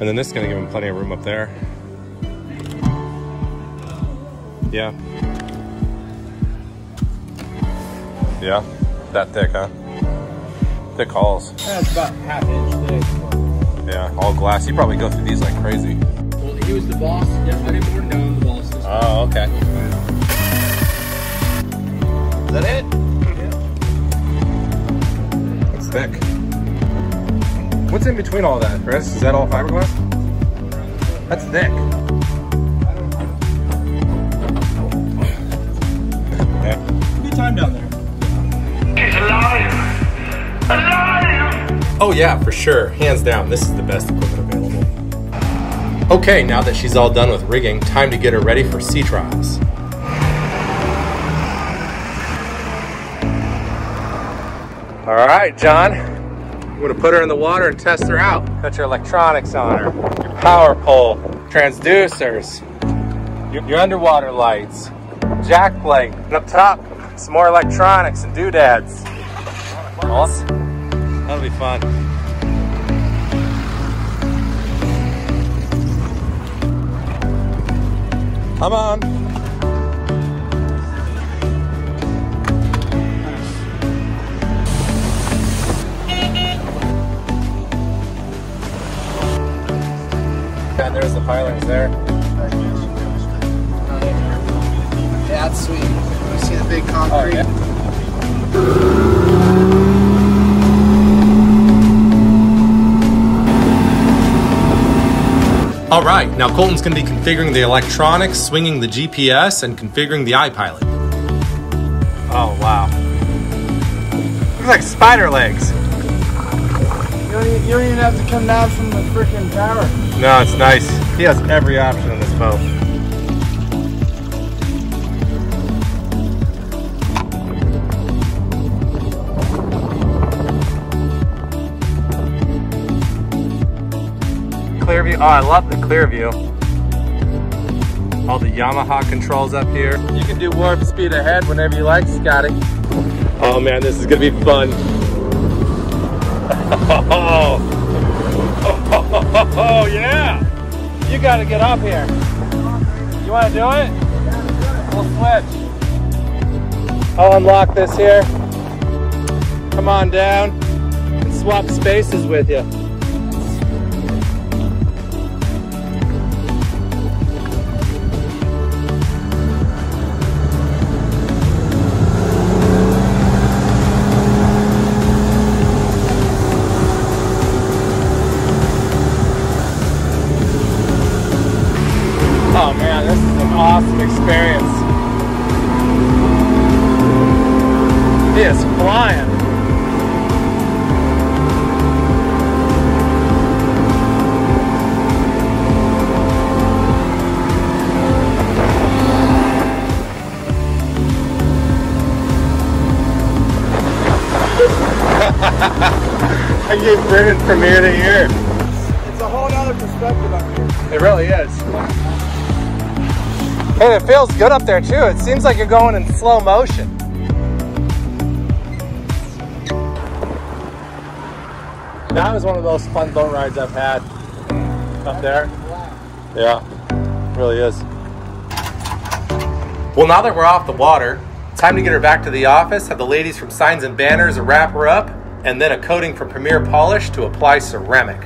And then this is gonna give him plenty of room up there. Yeah. Yeah, that thick, huh? Thick halls. That's about half inch thick. Yeah, all glass. You probably go through these like crazy. Well, he was the boss yesterday morning. Now I'm What's in between all that, Chris? Is that all fiberglass? That's thick. Yeah. Good time down there. Oh yeah, for sure. Hands down, this is the best equipment available. Okay, now that she's all done with rigging, time to get her ready for sea trials. All right, John. I'm gonna put her in the water and test her out. Got your electronics on her, your power pole, transducers, your, your underwater lights, jack plate, and up top, some more electronics and doodads. Awesome. That'll be fun. Come on. Pilings there. Yeah, that's sweet. You see the big concrete? Oh, yeah. All right, now Colton's gonna be configuring the electronics, swinging the GPS, and configuring the iPilot. Oh, wow. Looks like spider legs. You don't, even, you don't even have to come down from the freaking tower. No, it's nice. He has every option in this boat. Clear view. Oh, I love the clear view. All the Yamaha controls up here. You can do warp speed ahead whenever you like, Scotty. Oh man, this is gonna be fun. Oh, oh, oh, oh, oh yeah! You gotta get up here. You wanna do it? We'll switch. I'll unlock this here. Come on down and swap spaces with you. Oh man, this is an awesome experience. He is flying. I get grinning from ear to ear. It's a whole other perspective up here. It really is. And it feels good up there too. It seems like you're going in slow motion. That was one of those fun boat rides I've had up there. Yeah, it really is. Well, now that we're off the water, time to get her back to the office, have the ladies from Signs and Banners wrap her up, and then a coating from Premier Polish to apply ceramic.